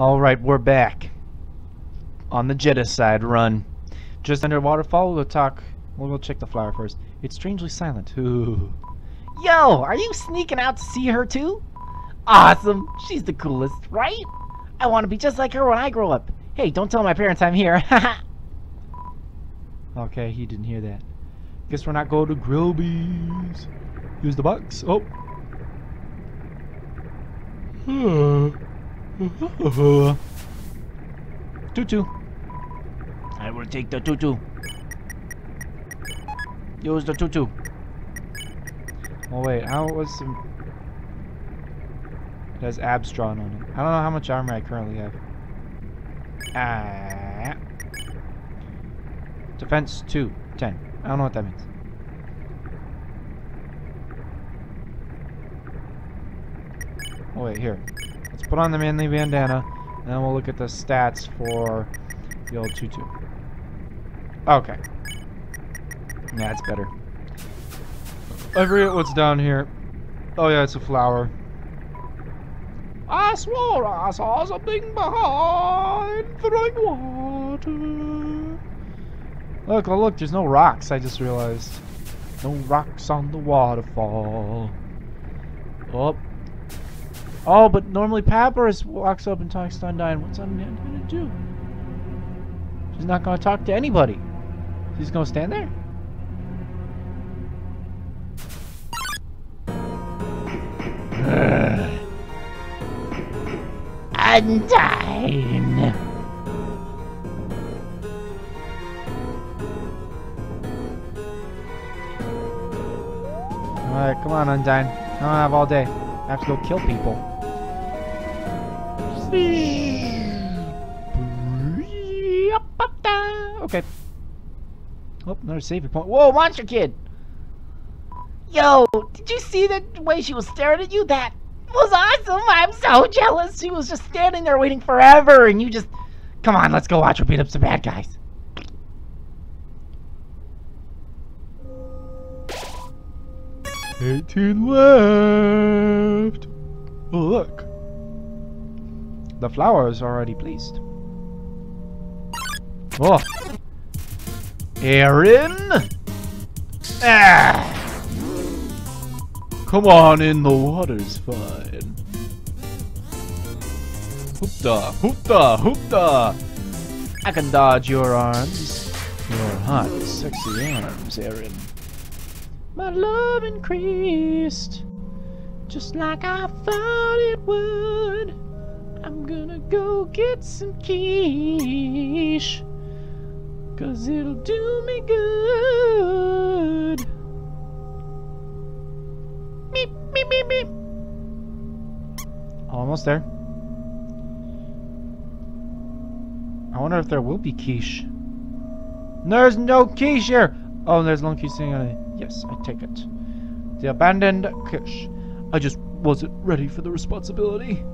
Alright, we're back. On the side, run. Just under waterfall, we'll talk. We'll go check the flower first. It's strangely silent. Ooh. Yo, are you sneaking out to see her too? Awesome. She's the coolest, right? I want to be just like her when I grow up. Hey, don't tell my parents I'm here. okay, he didn't hear that. Guess we're not going to Grillby's. Use the box. Oh. Tutu. I will take the tutu. Use the tutu. Oh wait, how was some... It has abs drawn on it. I don't know how much armor I currently have. Ah. Defense 2, 10. I don't know what that means. Oh wait, here. Put on the manly bandana, and then we'll look at the stats for the old tutu. Okay. Yeah, better. I forget what's down here. Oh yeah, it's a flower. I swore I saw something behind throwing water. Look, oh look, there's no rocks, I just realized. No rocks on the waterfall. Oh. Oh, but normally Papyrus walks up and talks to Undyne. What's Undyne gonna do? She's not gonna talk to anybody. She's gonna stand there? Undyne. Alright, come on, Undyne. I don't have all day. I have to go kill people. Okay. Oh, another save point. Whoa, Monster Kid! Yo, did you see the way she was staring at you? That was awesome! I'm so jealous! She was just standing there waiting forever, and you just... Come on, let's go watch her beat up some bad guys. Eighteen left. Look. The flower is already pleased. Oh. Aaron! Ah! Come on in, the water's fine. Hoopda, hoopda, hoopda! I can dodge your arms. Your hot, sexy arms, Aaron. My love increased, just like I thought it would. I'm gonna go get some quiche, cause it'll do me good. Beep, beep, beep, beep. Almost there. I wonder if there will be quiche. There's no quiche here! Oh, there's no quiche sitting on it. Yes, I take it. The abandoned quiche. I just wasn't ready for the responsibility.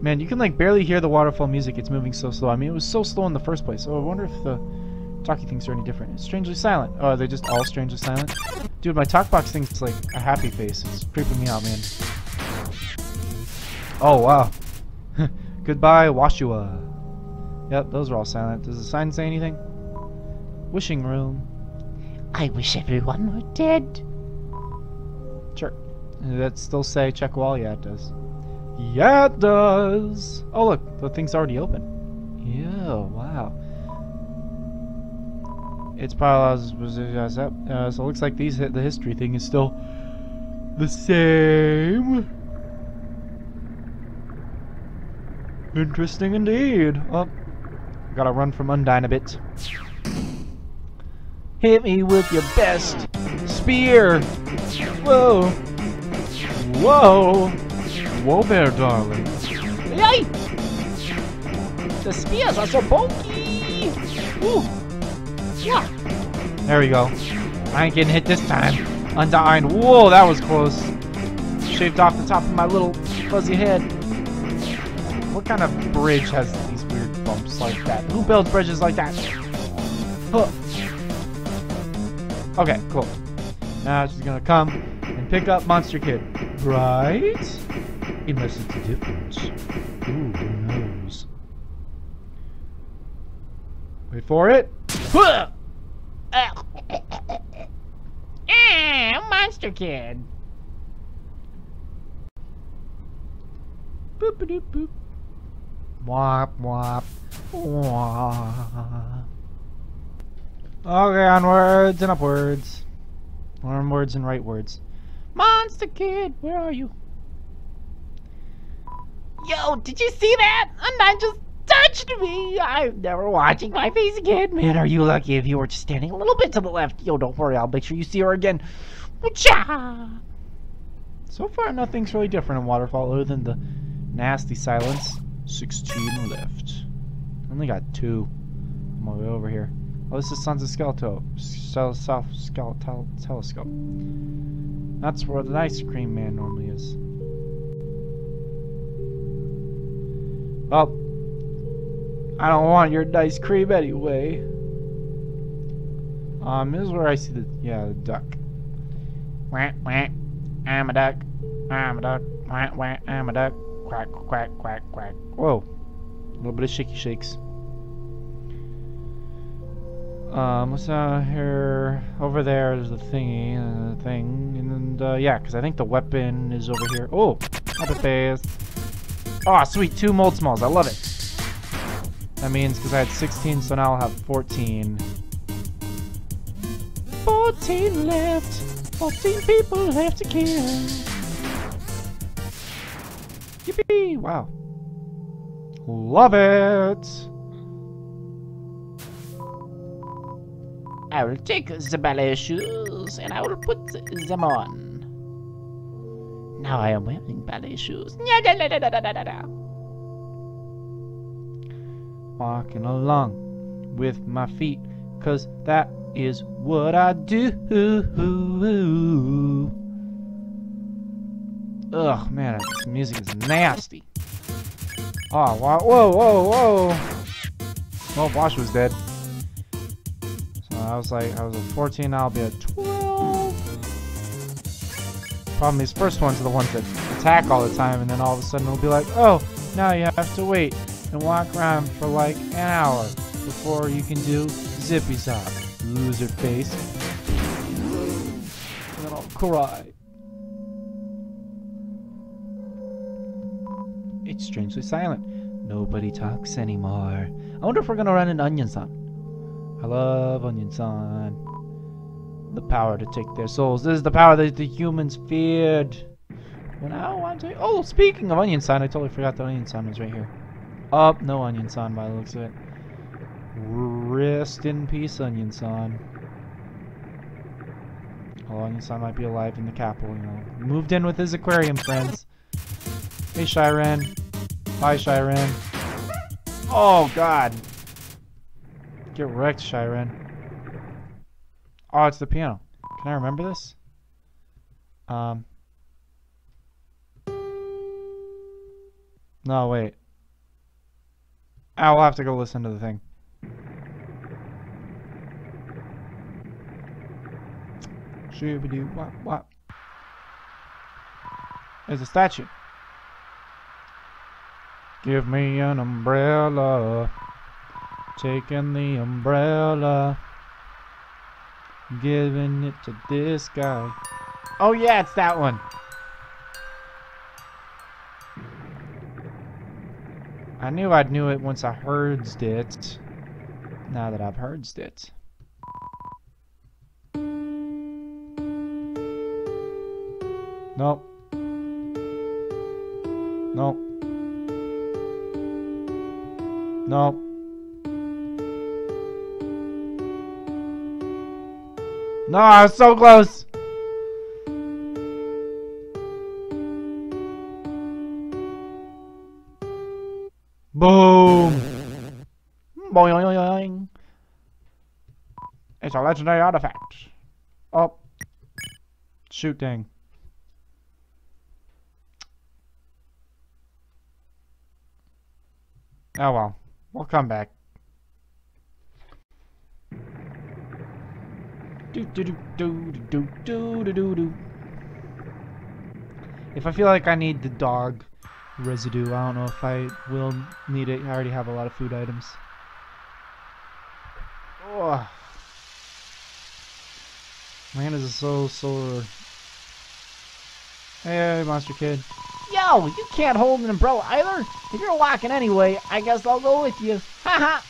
Man, you can like barely hear the waterfall music. It's moving so slow. I mean, it was so slow in the first place. So I wonder if the talkie things are any different. It's strangely silent. Oh, are they just all strangely silent? Dude, my talkbox thinks like a happy face. It's creeping me out, man. Oh, wow. Goodbye, Woshua. Yep, those are all silent. Does the sign say anything? Wishing room. I wish everyone were dead. Sure. Does that still say check wall? Yeah, it does. Yeah, it does. Oh, look, the thing's already open. Yeah, wow. It's paralyzed. Uh, so it looks like these the history thing is still the same. Interesting indeed. Oh, gotta run from Undyne a bit. Hit me with your best spear. Whoa. Whoa. Whoa there, darling. Yay! The spears are so bulky! Ooh. Yeah. There we go. I ain't getting hit this time. Undying. Whoa, that was close. Shaved off the top of my little fuzzy head. What kind of bridge has these weird bumps like that? Who builds bridges like that? Huh. Okay, cool. Now she's gonna come and pick up Monster Kid. Right? Unless it's different. Ooh, who knows? Wait for it. Ah, monster kid. Boop a doop boop. Wop wop. Wah. Okay, onwards and upwards. Onwards and rightwards. Monster Kid, where are you? Yo, did you see that? A man just touched me. I'm never watching my face again. Man, are you lucky if you were just standing a little bit to the left. Yo, don't worry, I'll make sure you see her again. So far, nothing's really different in Waterfall other than the nasty silence. 16 left. Only got two. On my way over here. Oh, this is Sons of Skeleto. South Skeletal Telescope. That's where the ice cream man normally is. Well, I don't want your ice cream anyway. Um, this is where I see the, yeah, the duck. Wah, wah. I'm a duck. I'm a duck. Wah, wah. I'm a duck. Quack, quack, quack, quack. Whoa. A little bit of shaky shakes. Um, what's uh here? Over there is the thingy, uh, thing, and uh, yeah, because I think the weapon is over here. Oh, up a face. Oh, sweet, two Moldsmals. I love it. That means because I had 16, so now I'll have 14. 14 left. 14 people left to kill. Yippee! Wow. Love it! I will take the ballet shoes and I will put them on. Now I am wearing ballet shoes. Walking along with my feet, cause that is what I do. Ugh, man, this music is nasty. Oh, wow, whoa, whoa, whoa! Oh, well, Wash was dead. So I was like, I was at 14, now I'll be a 12. Problem, these first ones are the ones that attack all the time, and then all of a sudden it'll be like, oh, now you have to wait and walk around for like an hour before you can do Zippy Zop, loser face. And then I'll cry. It's strangely silent. Nobody talks anymore. I wonder if we're gonna run an Onionsan. I love Onionsan. The power to take their souls. This is the power that the humans feared. When I want to. Oh, speaking of Onionsan, I totally forgot the Onionsan was right here. Up, oh, no Onionsan by the looks of it. Rest in peace, Onionsan. Oh, Onionsan might be alive in the capital, you know. Moved in with his aquarium friends. Hey, Shyren. Bye, Shyren. Oh, God. Get wrecked, Shyren. Oh, it's the piano. Can I remember this? Um. No, wait. I'll have to go listen to the thing. Shooby-doo, wop, wop. There's a statue. Give me an umbrella. Taking the umbrella. Giving it to this guy. Oh yeah, it's that one. I knew I'd knew it once I heard it. Now that I've heard it. Nope. Nope. Nope. I was so close. Boom. Boing. It's a legendary artifact. Oh. Shoot dang. Oh well. We'll come back. If I feel like I need the dog residue. I don't know if I will need it. I already have a lot of food items. Oh. My hand is so sore. Hey, monster kid. Yo, you can't hold an umbrella either. If you're walking anyway, I guess I'll go with you. Haha.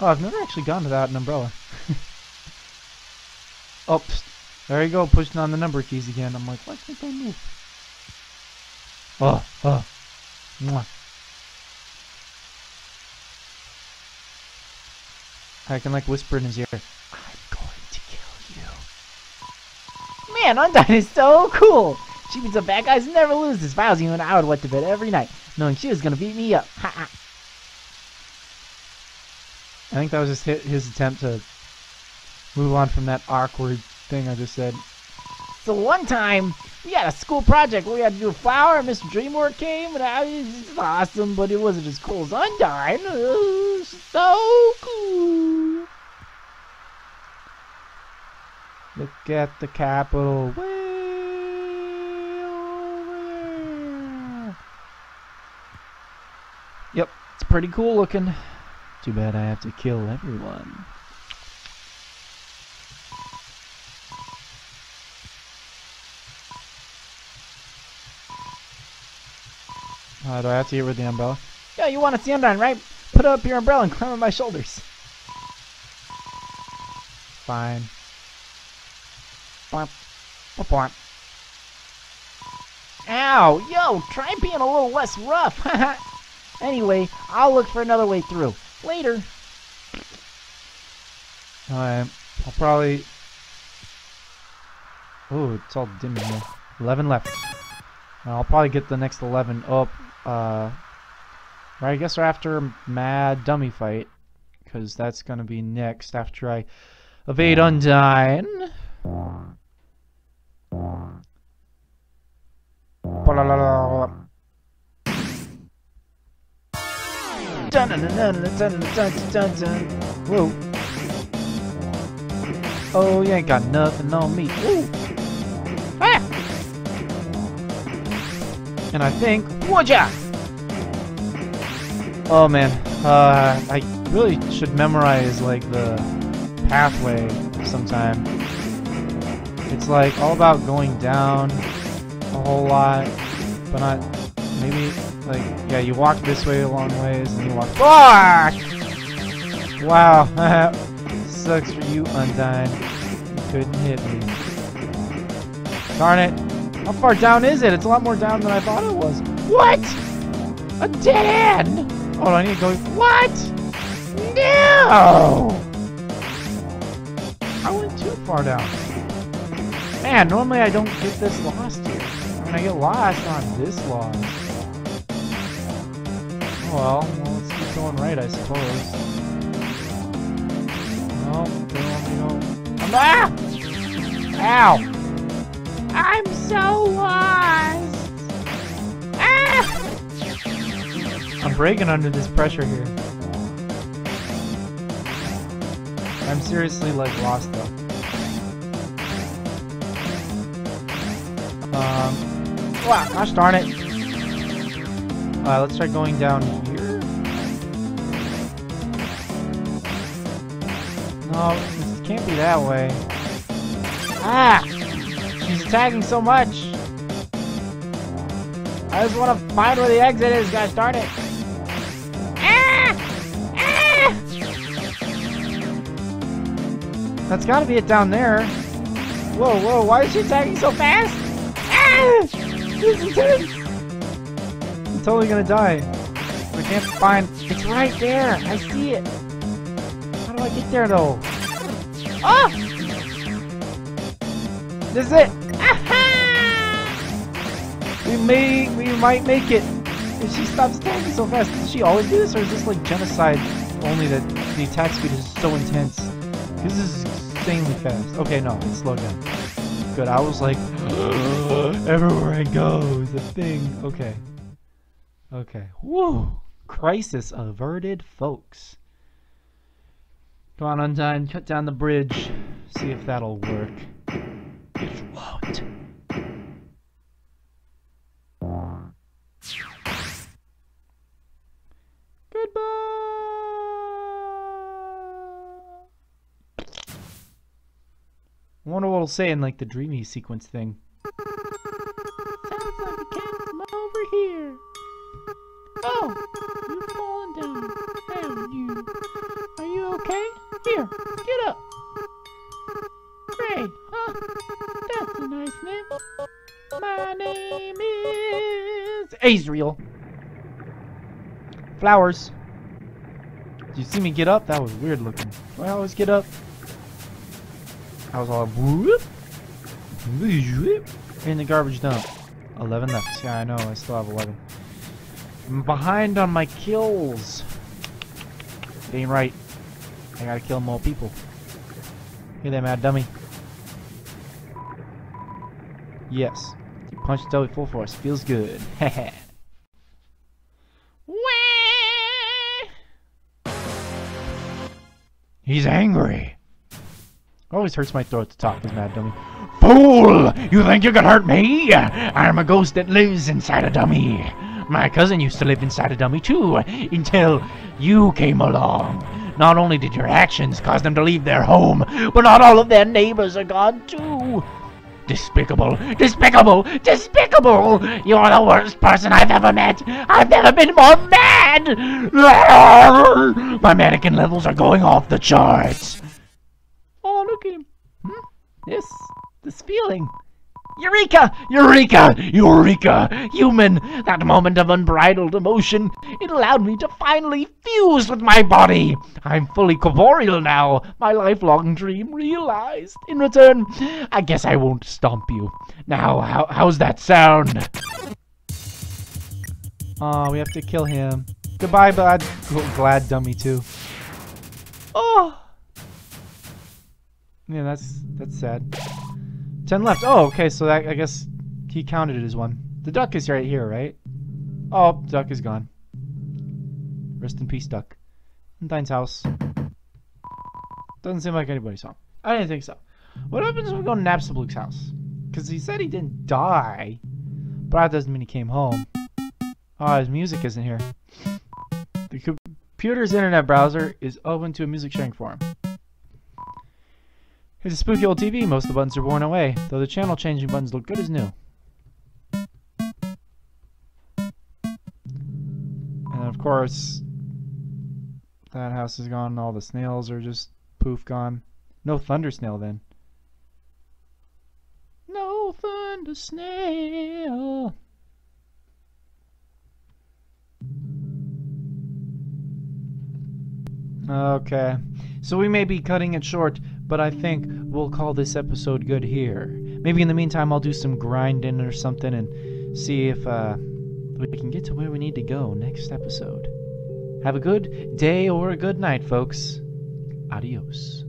Oh, I've never actually gone without an umbrella. psst. there you go, pushing on the number keys again. I'm like, why can't they move? Oh, oh. Mwah. I can like whisper in his ear, I'm going to kill you. Man, Undyne is so cool. She beats up bad guys and never loses. If I was I would went to bed every night, knowing she was gonna beat me up. Ha ha. I think that was just his attempt to move on from that awkward thing I just said. So one time, we had a school project where we had to do a flower, and Mr. Dreemurr came, and I was awesome, but it wasn't as cool as Undyne. She's so cool. Look at the capital way over. Yep, it's pretty cool looking. Too bad I have to kill everyone. Uh, do I have to get rid of the umbrella? Yeah, you want to see Undyne, right? Put up your umbrella and climb on my shoulders. Fine. Bwomp. Bwomp. Ow, yo, try being a little less rough. anyway, I'll look for another way through. Later. Alright, I'll probably... Oh, it's all dim here. 11 left. I'll probably get the next 11 up, uh... Right, I guess we're after Mad Dummy Fight. Because that's going to be next after I evade Undyne. Whoa. Oh, you ain't got nothing on me. Ooh. And I think ya? Oh man, uh, I really should memorize like the pathway sometime. It's like all about going down a whole lot, but not maybe like yeah, you walk this way a long ways and you walk. Fuck! Wow, sucks for you, Undyne. You couldn't hit me. Darn it! How far down is it? It's a lot more down than I thought it was. What? A dead end? Oh, I need to go. What? No! I went too far down. Man, normally I don't get this lost here. I mean, I get lost, not this lost. Well, well, let's keep going right, I suppose. No, don't to go. Ah! Ow! So lost. Ah! I'm breaking under this pressure here. I'm seriously, like, lost, though. Um, Wow, gosh darn it. Uh, let's try going down here. No, this can't be that way. Ah! She's tagging so much. I just want to find where the exit is, gosh darn it. Ah! Ah! That's gotta be it down there. Whoa, whoa, why is she tagging so fast? Ah! Is. I'm totally gonna die. We can't find. It's right there. I see it. How do I get there, though? Oh! This is it. We may. We might make it. If she stops attacking so fast, does she always do this, or is this like genocide? Only that the attack speed is so intense. This is insanely fast. Okay, no, it slowed down. Good. I was like, everywhere I go is a thing. Okay. Okay. Woo! Crisis averted, folks. Come on, Undyne, cut down the bridge. See if that'll work. Goodbye. I wonder what it'll say in like the dreamy sequence thing. Flowers. Did you see me get up? That was weird looking. I always get up? I was all whoop, in the garbage dump. 11 left. Yeah, I know. I still have 11. I'm behind on my kills. It ain't right. I gotta kill more people. Hear that, mad dummy? Yes. You punched Dubby full force. Feels good. Heh He's angry. Always hurts my throat to talk, this mad dummy. Fool! You think you can hurt me? I'm a ghost that lives inside a dummy. My cousin used to live inside a dummy too, until you came along. Not only did your actions cause them to leave their home, but not all of their neighbors are gone too. Despicable, despicable, despicable! You're the worst person I've ever met! I've never been more mad! My mannequin levels are going off the charts! Oh, look at him. Hmm? This, this feeling. Eureka! Eureka! Eureka! Human! That moment of unbridled emotion. It allowed me to finally fuse with my body. I'm fully corporeal now. My lifelong dream realized. In return, I guess I won't stomp you. Now, how, how's that sound? Oh, we have to kill him. Goodbye, glad, glad dummy too. Oh! Yeah, that's that's sad. Ten left. Oh, okay, so that, I guess he counted it as one. The duck is right here, right? Oh, duck is gone. Rest in peace, duck. Undyne's house. Doesn't seem like anybody saw him. I didn't think so. What happens when we go to Napstablook's house? Because he said he didn't die. But that doesn't mean he came home. Oh, his music isn't here. The computer's internet browser is open to a music sharing forum. It's a spooky old TV. Most of the buttons are worn away, though the channel changing buttons look good as new. And of course, that house is gone. All the snails are just poof gone. No thunder snail then. No thunder snail. Okay, so we may be cutting it short, but I think we'll call this episode good here. Maybe in the meantime I'll do some grinding or something and see if uh, we can get to where we need to go next episode. Have a good day or a good night, folks. Adios.